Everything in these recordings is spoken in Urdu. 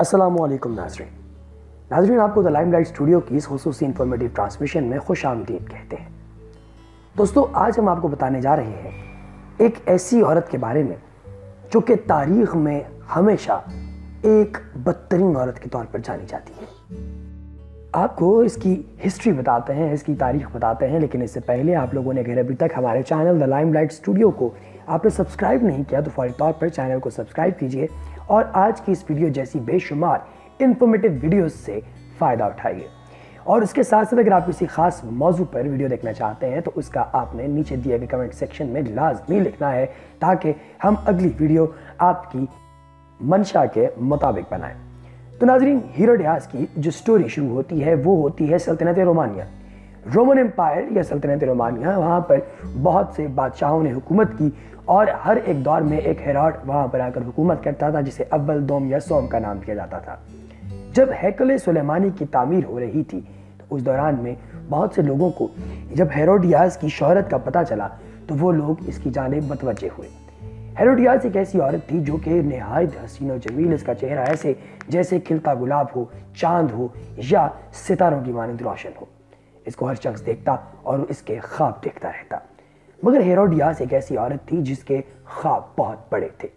السلام علیکم ناظرین۔ ناظرین، آپ کو دا لائم لائٹ اسٹوڈیو کی اس خصوصی انفارمیٹیو ٹرانسمیشن میں خوش آمدید کہتے ہیں۔ دوستو، آج ہم آپ کو بتانے جا رہے ہیں ایک ایسی عورت کے بارے میں، جو کہ تاریخ میں ہمیشہ ایک بدترین عورت کے طور پر جانی جاتی ہے۔ آپ کو اس کی ہسٹری بتاتے ہیں، اس کی تاریخ بتاتے ہیں، لیکن اس سے پہلے آپ لوگوں نے اگر ابھی تک ہمارے channel the lime light studio کو آپ نے سبسکرائب نہیں کیا، تو فوری طور پر چینل کو سبسکرائب کیجیے۔ اور آج کی اس ویڈیو جیسی بے شمار انفارمیٹیو ویڈیوز سے فائدہ اٹھائیے۔ اور اس کے ساتھ ساتھ اگر آپ کسی خاص موضوع پر ویڈیو دیکھنا چاہتے ہیں تو اس کا آپ نے نیچے دیے گئے کمنٹ سیکشن میں لازمی لکھنا ہے تاکہ ہم اگلی ویڈیو آپ کی منشا کے مطابق بنائیں۔ تو ناظرین، ہیرو ڈیاز کی جو سٹوری شروع ہوتی ہے وہ ہوتی ہے سلطنت رومانیہ۔ رومن امپائر یا سلطنت رومانیہ، وہاں پر بہت سے بادشاہوں نے حکومت کی اور ہر ایک دور میں ایک ہیراٹ وہاں پر آ کر حکومت کرتا تھا، جسے اول دوم یا سوم کا نام دیا جاتا تھا۔ جب ہیکل سلیمانی کی تعمیر ہو رہی تھی، تو اس دوران میں بہت سے لوگوں کو جب ہیروڈیاز کی شہرت کا پتہ چلا، تو وہ لوگ اس کی جانب متوجہ ہوئے۔ ہیروڈیاز ایک ایسی عورت تھی جو کہ نہایت حسین و جمیل اس کا چہرہ ایسے جیسے کھلتا گلاب ہو، چاند ہو یا ستاروں کی مانند روشن ہو۔ اس کو ہر شخص دیکھتا اور اس کے خواب دیکھتا رہتا۔ مگر ہیروڈیاز ایک ایسی عورت تھی جس کے خواب بہت بڑے تھے۔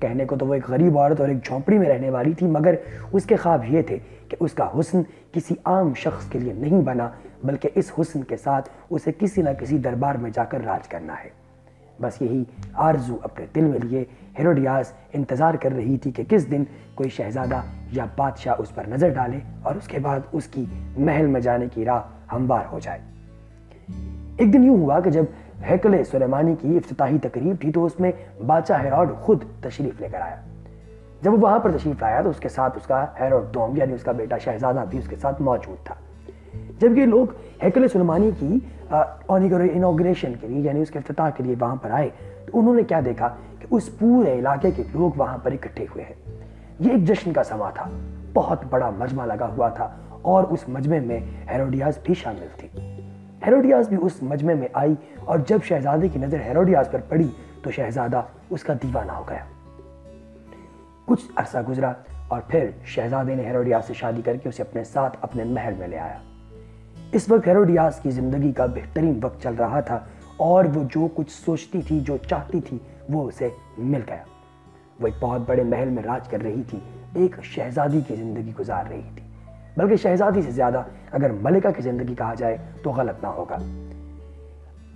کہنے کو تو وہ ایک غریب عورت اور ایک جھونپڑی میں رہنے والی تھی، مگر اس کے خواب یہ تھے کہ اس کا حسن کسی عام شخص کے لیے نہیں بنا، بلکہ اس حسن کے ساتھ اسے کسی نہ کسی دربار میں جا کر راج کرنا ہے۔ بس یہی آرزو اپنے دل میں لیے ہیروڈیاز انتظار کر رہی تھی کہ کس دن کوئی شہزادہ یا بادشاہ اس پر نظر ڈالے اور اس کے بعد اس کی محل میں جانے کی راہ ہموار ہو جائے۔ ایک دن یوں ہوا کہ جب ہیکل سلیمانی کی افتتاحی تقریب تھی تو اس میں بادشاہ ہیروڈ خود تشریف لے کر آیا۔ جب وہ وہاں پر تشریف آیا تو اس کے ساتھ اس کا ہیروڈ دوم یعنی اس کا بیٹا شہزادہ بھی اس کے ساتھ موجود تھا۔ جب یہ لوگ ہیکل سلیمانی کی انوگریشن کے لیے یعنی اس کے افتتاح کے لیے وہاں پر آئے تو انہوں نے کیا دیکھا کہ اس پورے علاقے کے لوگ وہاں پر اکٹھے ہوئے ہیں۔ یہ ایک جشن کا سما تھا۔ بہت بڑا مجمع لگا ہوا تھا۔ اور اس مجمع میں ہیروڈیاز بھی شامل تھی ہیروڈیاز بھی اس مجمع میں آئی اور جب شہزادے کی نظر ہیروڈیاز پر پڑی تو شہزادہ اس کا دیوانہ ہو گیا۔ کچھ عرصہ گزرا اور پھر شہزادے نے ہیروڈیاز سے شادی کر کے اسے اپنے ساتھ اپنے محل میں لے آیا۔ اس وقت ہیروڈیاز کی زندگی کا بہترین وقت چل رہا تھا اور وہ جو کچھ سوچتی تھی، جو چاہتی تھی، وہ اسے مل گیا۔ وہ ایک بہت بڑے محل میں راج کر رہی تھی، ایک شہزادی کی زندگی گزار رہی تھی۔ بلکہ شہزادی سے زیادہ اگر ملکہ کی زندگی کہا جائے تو غلط نہ ہوگا۔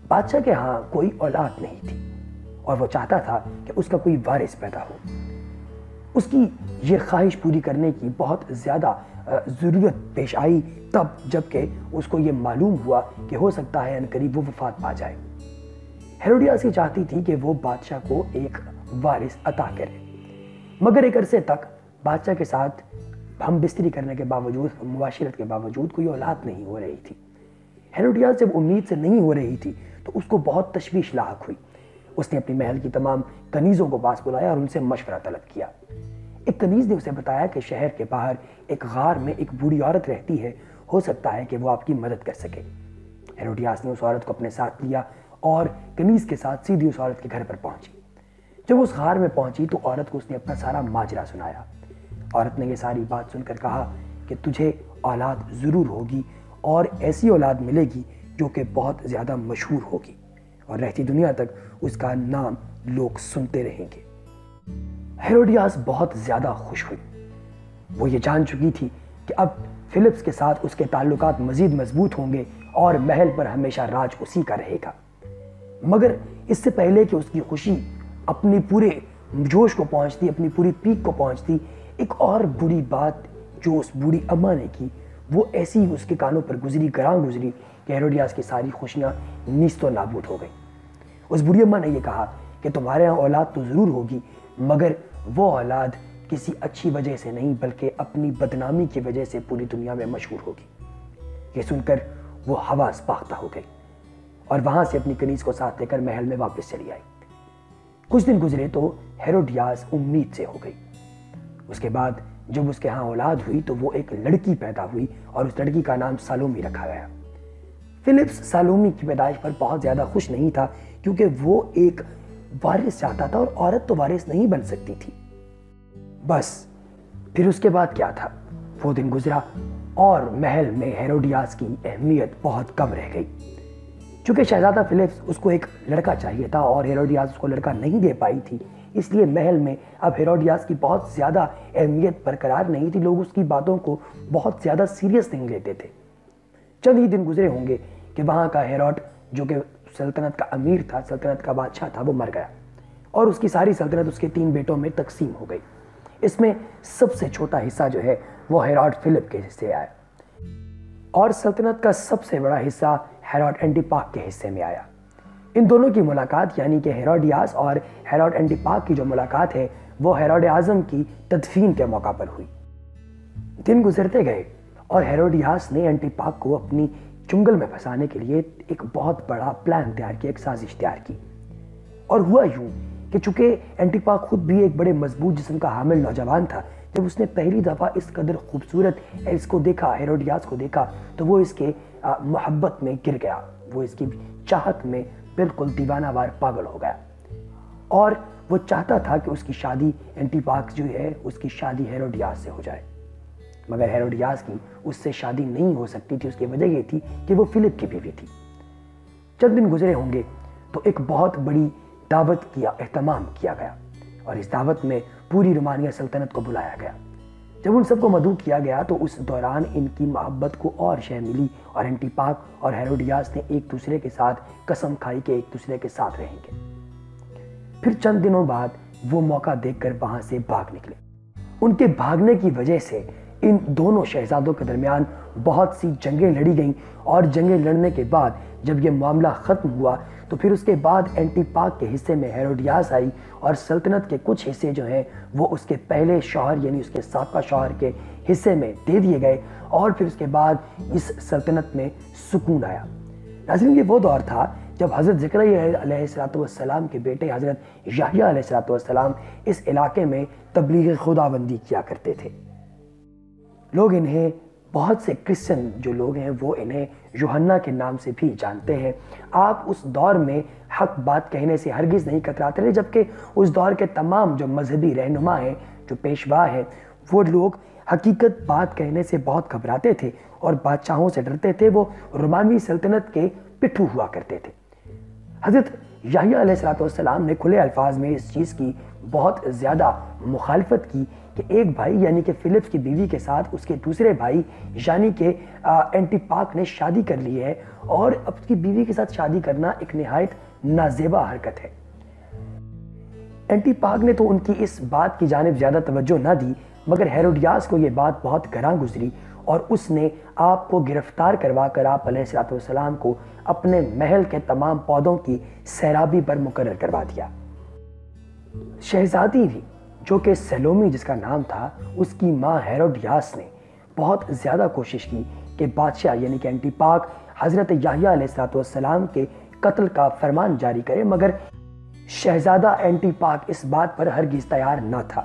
بادشاہ کے ہاں کوئی اولاد نہیں تھی اور وہ چاہتا تھا کہ اس کا کوئی وارث پیدا ہو۔ اس کی یہ خواہش پوری کرنے کی بہت زیادہ ضرورت پیش آئی تب جبکہ اس کو یہ معلوم ہوا کہ ہو سکتا ہے ان قریب وہ وفات پا جائے۔ ہیروڈیاسی چاہتی تھی کہ وہ بادشاہ کو ایک وارث عطا کرے۔ مگر ایک عرصے تک بادشاہ کے ساتھ ہم بستری کرنے کے باوجود، مباشرت کے باوجود کوئی اولاد نہیں ہو رہی تھی۔ ہیروڈیاز جب امید سے نہیں ہو رہی تھی، تو اس کو بہت تشویش لاحق ہوئی۔ اس نے اپنی محل کی تمام کنیزوں کو پاس بلایا اور ان سے مشورہ طلب کیا۔ ایک کنیز نے اسے بتایا کہ شہر کے باہر ایک غار میں ایک بوڑھی عورت رہتی ہے۔ ہو سکتا ہے کہ وہ آپ کی مدد کر سکے۔ ہیروڈیاس نے اس عورت کو اپنے ساتھ لیا اور کنیز کے ساتھ سیدھی اس عورت کے گھر پر پہنچی۔ جب اس غار میں پہنچی تو عورت کو اس نے اپنا سارا ماجرا سنایا۔ عورت نے یہ ساری بات سن کر کہا کہ تجھے اولاد ضرور ہوگی اور ایسی اولاد ملے گی جو کہ بہت زیادہ مشہور ہوگی اور رہتی دنیا تک اس کا نام لوگ سنتے رہیں گے۔ ہیروڈیاس بہت زیادہ خوش ہوئی۔ وہ یہ جان چکی تھی کہ اب فلپس کے ساتھ اس کے تعلقات مزید مضبوط ہوں گے اور محل پر ہمیشہ راج اسی کا رہے گا۔ مگر اس سے پہلے کہ اس کی خوشی اپنی پورے جوش کو پہنچتی، اپنی پوری پیک کو پہنچتی ایک اور بری بات جو اس بری اماں نے کی، وہ ایسی اس کے کانوں پر گزری، گراں گزری کہ ہیروڈیاس کی ساری خوشیاں نیست و نابود ہو گئی اس بری اماں نے یہ کہا کہ تمہارے ہاں اولاد تو ضرور ہوگی، مگر وہ اولاد کسی اچھی وجہ سے نہیں، بلکہ اپنی بدنامی کی وجہ سے پوری دنیا میں مشہور ہوگی۔ یہ سن کر وہ حواس پاختہ ہو گئی اور وہاں سے اپنی کنیز کو ساتھ لے کر محل میں واپس چلی آئی۔ کچھ دن گزرے تو ہیروڈیاز امید سے ہو گئی۔ اس کے بعد جب اس کے ہاں اولاد ہوئی تو وہ ایک لڑکی پیدا ہوئی اور اس لڑکی کا نام سالومی رکھا گیا۔ فلپس سالومی کی پیدائش پر بہت زیادہ خوش نہیں تھا کیونکہ وہ ایک وارث چاہتا تھا اور عورت تو وارث نہیں بن سکتی تھی۔ بس، پھر اس کے بعد کیا تھا؟ وہ دن گزرا اور محل میں ہیروڈیاس کی اہمیت بہت کم رہ گئی۔ چونکہ شہزادہ فلپس اس کو ایک لڑکا چاہیے تھا اور ہیروڈیاس اس کو لڑکا نہیں دے پائی تھی اس لیے محل میں اب ہیروڈیاس کی بہت زیادہ اہمیت برقرار نہیں تھی۔ لوگ اس کی باتوں کو بہت زیادہ سیریس نہیں لیتے تھے۔ چند ہی دن گزرے ہوں گے کہ وہاں کا ہیروڈ جو کہ سلطنت کا امیر تھا، سلطنت کا بادشاہ تھا، وہ مر گیا اور اس کی ساری سلطنت اس کے تین بیٹوں میں تقسیم ہو گئی۔ اس میں سب سے چھوٹا حصہ جو ہے وہ ہیراڈ فلپ کے حصے آیا اور سلطنت کا سب سے بڑا حصہ ہیراڈ اینٹی پاک کے حصے میں آیا۔ ان دونوں کی ملاقات یعنی کہ ہیراڈیاس اور ہیراڈ اینٹی پاک کی جو ملاقات ہے، وہ ہیراڈ اعظم کی تدفین کے موقع پر ہوئی۔ دن گزرتے گئے اور ہیروڈیاس نے اینٹی پاک کو اپنی چنگل میں پھنسانے کے لیے ایک بہت بڑا پلان تیار کیا، ایک سازش تیار کی۔ اور ہوا یوں کہ چونکہ اینٹی پاک خود بھی ایک بڑے مضبوط جسم کا حامل نوجوان تھا، جب اس نے پہلی دفعہ اس قدر خوبصورت اس کو دیکھا ہیروڈیاس کو دیکھا، تو وہ اس کے محبت میں گر گیا، وہ اس کی چاہت میں بالکل دیوانہ وار پاگل ہو گیا۔ اور وہ چاہتا تھا کہ اس کی شادی اینٹی پاک جو ہے، اس کی شادی ہیروڈیاس سے ہو جائے۔ مگر ہیروڈیاس کی اس سے شادی نہیں ہو سکتی تھی، اس کی وجہ یہ تھی کہ وہ فلپ کی بیوی تھی۔ چند دن گزرے ہوں گے تو ایک بہت بڑی دعوت کیا اہتمام کیا گیا اور اس دعوت میں پوری رومانیہ سلطنت کو بلایا گیا۔ جب ان سب کو مدعو کیا گیا تو اس دوران ان کی محبت کو اور شہ ملی اور انٹی پاک اور ہیروڈیاس نے ایک دوسرے کے ساتھ قسم کھائی کہ ایک دوسرے کے ساتھ رہیں گے۔ پھر چند دنوں بعد وہ موقع دیکھ کر وہاں سے بھاگ نکلے۔ ان کے بھاگنے کی وجہ سے ان دونوں شہزادوں کے درمیان بہت سی جنگیں لڑی گئیں اور جنگیں لڑنے کے بعد جب یہ معاملہ ختم ہوا تو پھر اس کے بعد اینٹی پاک کے حصے میں ہیروڈیاس آئی اور سلطنت کے کچھ حصے جو ہیں، وہ اس کے پہلے شوہر یعنی اس کے سابقہ شوہر کے حصے میں دے دیے گئے اور پھر اس کے بعد اس سلطنت میں سکون آیا۔ ناظرین، یہ وہ دور تھا جب حضرت ذکر علیہ السلام کے بیٹے حضرت یحییٰ علیہ السلام اس علاقے میں تبلیغ خدا بندی کیا کرتے تھے۔ لوگ انہیں بہت سے کرسچن جو لوگ ہیں وہ انہیں یوہنہ کے نام سے بھی جانتے ہیں۔ آپ اس دور میں حق بات کہنے سے ہرگز نہیں کتراتے رہے، جبکہ اس دور کے تمام جو مذہبی رہنما ہیں، جو پیشوا ہیں، وہ لوگ حقیقت بات کہنے سے بہت گھبراتے تھے اور بادشاہوں سے ڈرتے تھے۔ وہ رومانوی سلطنت کے پٹھو ہوا کرتے تھے۔ حضرت یحییٰ علیہ السلام نے کھلے الفاظ میں اس چیز کی بہت زیادہ مخالفت کی کہ ایک بھائی یعنی کہ فلپس کی بیوی کے ساتھ اس کے دوسرے بھائی یعنی کہ اینٹی پاک نے شادی کر لی ہے اور اب کی بیوی کے ساتھ شادی کرنا ایک نہایت نازیبہ حرکت ہے۔ اینٹی پاک نے تو ان کی اس بات کی جانب زیادہ توجہ نہ دی، مگر ہیروڈیاس کو یہ بات بہت گراں گزری اور اس نے آپ کو گرفتار کروا کر آپ علیہ السلام کو اپنے محل کے تمام پودوں کی سیرابی پر مقرر کروا دیا۔ شہزادی بھی، جو کہ سیلومی جس کا نام تھا، اس کی ماں ہیروڈیاس نے بہت زیادہ کوشش کی کہ بادشاہ یعنی کہ انٹی پاک، حضرت یحییٰ علیہ السلام کے قتل کا فرمان جاری کرے، مگر شہزادہ اینٹی پاک اس بات پر ہرگز تیار نہ تھا۔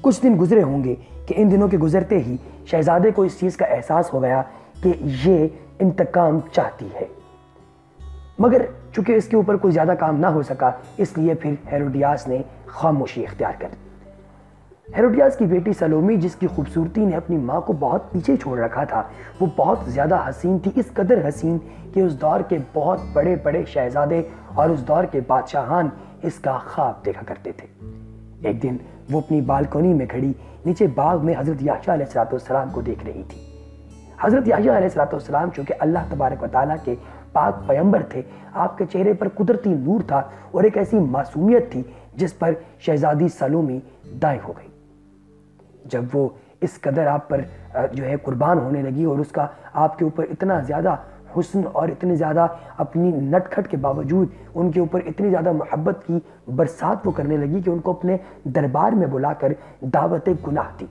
کچھ دن گزرے ہوں گے کہ ان دنوں کے گزرتے ہی شہزادے کو اس چیز کا احساس ہو گیا کہ یہ انتقام چاہتی ہے۔ مگر چونکہ اس کے اوپر کوئی زیادہ کام نہ ہو سکا، اس لیے پھر ہیروڈیاس نے خاموشی اختیار کر ہیروڈیاس کی بیٹی سلومی، جس کی خوبصورتی نے اپنی ماں کو بہت پیچھے چھوڑ رکھا تھا، وہ بہت زیادہ حسین تھی۔ اس قدر حسین کہ اس دور کے بہت بڑے بڑے شہزادے اور اس دور کے بادشاہان اس کا خواب دیکھا کرتے تھے۔ ایک دن وہ اپنی بالکونی میں کھڑی نیچے باغ میں حضرت یحییٰ علیہ السلام کو دیکھ رہی تھی۔ حضرت یحییٰ علیہ السلام چونکہ اللہ تبارک و تعالیٰ کے پاک پیمبر تھے۔ آپ کے چہرے پر قدرتی نور تھا اور ایک ایسی معصومیت تھی جس پر شہزادی سلومی دائیں ہو گئی جب وہ اس قدر آپ پر جو ہے، قربان ہونے لگی اور اس کا آپ کے اوپر اتنا زیادہ حسن اور اتنی زیادہ اپنی نٹ کھٹ کے باوجود ان کے اوپر اتنی زیادہ محبت کی برسات وہ کرنے لگی کہ ان کو اپنے دربار میں بلا کر دعوت گناہ دی۔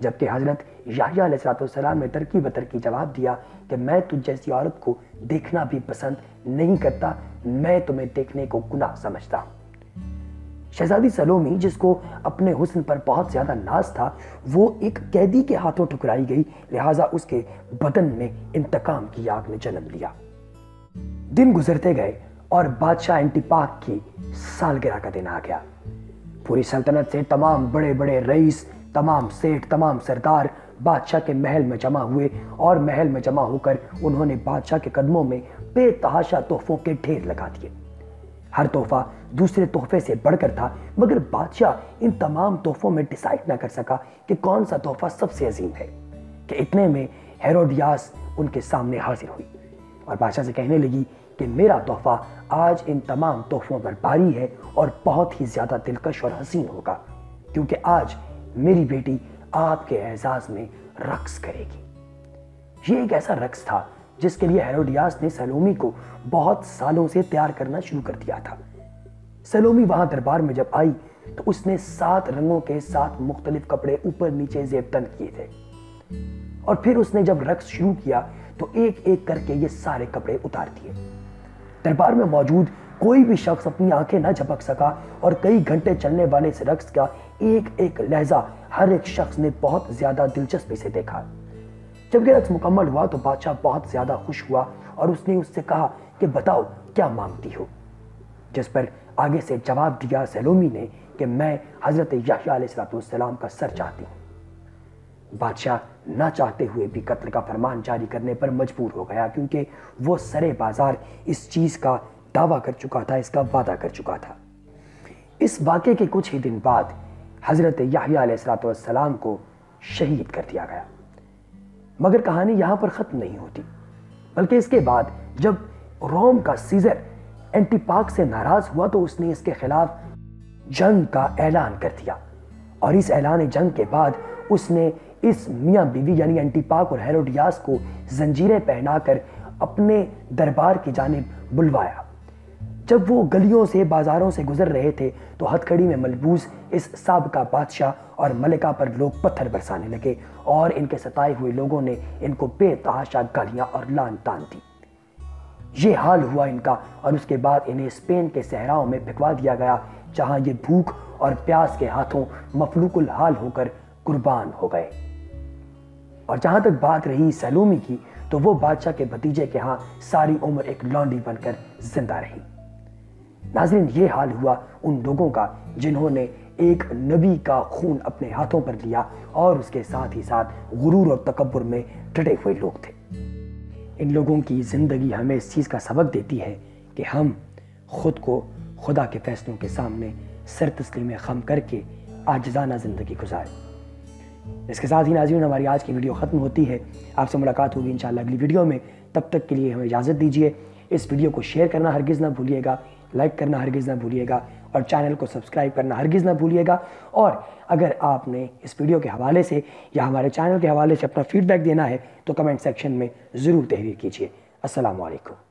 جبکہ حضرت یحییٰ علیہ السلام نے ترکی بترکی جواب دیا کہ میں تجھ جیسی عورت کو دیکھنا بھی پسند نہیں کرتا، میں تمہیں دیکھنے کو گناہ سمجھتا ہوں۔ شہزادی سلومی، جس کو اپنے حسن پر بہت زیادہ ناز تھا، وہ ایک قیدی کے ہاتھوں ٹھکرائی گئی، لہٰذا اس کے بدن میں انتقام کی آگ نے جنم لیا۔ دن گزرتے گئے اور بادشاہ انٹی پاک کی سالگرہ کا دن آ گیا۔ پوری سلطنت سے تمام بڑے بڑے رئیس تمام سیٹ، تمام سردار بادشاہ کے محل میں جمع ہوئے اور محل میں جمع ہو کر انہوں نے بادشاہ کے قدموں میں بے تحاشا تحفوں کے ڈھیر لگا دیے۔ ہر تحفہ دوسرے تحفے سے بڑھ کر تھا، مگر بادشاہ ان تمام تحفوں میں ڈیسائیڈ نہ کر سکا کہ کون سا تحفہ سب سے عظیم ہے، کہ اتنے میں ہیروڈیاس ان کے سامنے حاضر ہوئی۔ اور بادشاہ سے کہنے لگی کہ میرا تحفہ آج ان تمام تحفوں پر باری ہے اور بہت ہی زیادہ دلکش اور حسین ہوگا، کیونکہ آج میری بیٹی آپ کے اعزاز میں رقص کرے گی۔ یہ ایک ایسا رقص تھا جس کے لیے ہیروڈیاس نے سلومی کو بہت سالوں سے تیار کرنا شروع کر دیا تھا۔ سلومی وہاں دربار میں جب آئی تو اس نے سات رنگوں کے سات مختلف کپڑے اوپر نیچے زیب تن کیے تھے۔ اور پھر اس نے جب رقص شروع کیا تو ایک ایک کر کے یہ سارے کپڑے اتار دیے۔ دربار میں موجود کوئی بھی شخص اپنی آنکھیں نہ جھپک سکا اور کئی گھنٹے چلنے والے اس رقص کا ایک ایک لہجہ ہر ایک شخص نے بہت زیادہ دلچسپی سے دیکھا۔ جب یہ رقص مکمل ہوا تو بادشاہ بہت زیادہ خوش ہوا اور اس نے اس سے کہا کہ بتاؤ کیا مانگتی ہو؟ جس پر آگے سے جواب دیا سیلومی نے کہ میں حضرت یحییٰ علیہ السلام کا سر چاہتی ہوں۔ بادشاہ نہ چاہتے ہوئے بھی قتل کا فرمان جاری کرنے پر مجبور ہو گیا کیونکہ وہ سرے بازار اس چیز کا دعویٰ کر چکا تھا، اس کا وعدہ کر چکا تھا۔ اس واقعے کے کچھ ہی دن بعد حضرت یحییٰ علیہ السلام کو شہید کر دیا گیا۔ مگر کہانی یہاں پر ختم نہیں ہوتی، بلکہ اس کے بعد جب روم کا سیزر اینٹی پاک سے ناراض ہوا تو اس نے اس کے خلاف جنگ کا اعلان کر دیا۔ اور اس اعلان جنگ کے بعد اس نے اس میاں بیوی یعنی انٹی پاک اور ہیروڈیاس کو زنجیریں پہنا کر اپنے دربار کی جانب بلوایا۔ جب وہ گلیوں سے بازاروں سے گزر رہے تھے تو ہتھ کڑی میں ملبوس اس سابقہ بادشاہ اور ملکہ پر لوگ پتھر برسانے لگے اور ان کے ستائے ہوئے لوگوں نے ان کو بے تحاشا گالیاں اور لان تان دی۔ یہ حال ہوا ان کا اور اس کے بعد انہیں اسپین کے صحراؤں میں پھکوا دیا گیا، جہاں یہ بھوک اور پیاس کے ہاتھوں مفلوق الحال ہو کر قربان ہو گئے۔ اور جہاں تک بات رہی سیلومی کی، تو وہ بادشاہ کے بھتیجے کے ہاں ساری عمر ایک لانڈی بن کر زندہ رہی۔ ناظرین، یہ حال ہوا ان لوگوں کا جنہوں نے ایک نبی کا خون اپنے ہاتھوں پر لیا اور اس کے ساتھ ہی ساتھ غرور اور تکبر میں ٹٹے ہوئے لوگ تھے۔ ان لوگوں کی زندگی ہمیں اس چیز کا سبق دیتی ہے کہ ہم خود کو خدا کے فیصلوں کے سامنے سر تسلیم خم کر کے آجزانہ زندگی گزاریں۔ اس کے ساتھ ہی ناظرین، ہماری آج کی ویڈیو ختم ہوتی ہے۔ آپ سے ملاقات ہوگی انشاءاللہ اگلی ویڈیو میں۔ تب تک کے لیے ہمیں اجازت دیجیے اس ویڈیو کو شیئر کرنا ہرگز نہ بھولیے گا۔ لائک کرنا ہرگز نہ بھولیے گا اور چینل کو سبسکرائب کرنا ہرگز نہ بھولیے گا اور اگر آپ نے اس ویڈیو کے حوالے سے یا ہمارے چینل کے حوالے سے اپنا فیڈ بیک دینا ہے تو کمنٹ سیکشن میں ضرور تحریر کیجیے۔ السلام علیکم۔